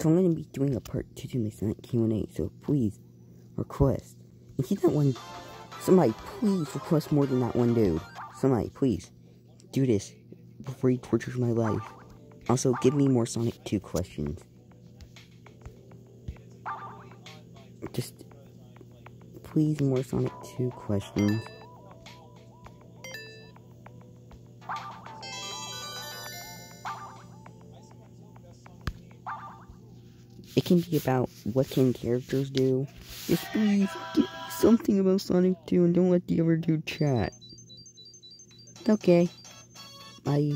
So I'm gonna be doing a part two to my Sonic Q&A, so please request. And keep that one, somebody please request more than that one dude. Somebody please do this before he tortures my life. Also, give me more Sonic 2 questions. Just, please more Sonic 2 questions. It can be about what can characters do. Just please give me something about Sonic 2 and don't let the other dude chat. Okay. Bye.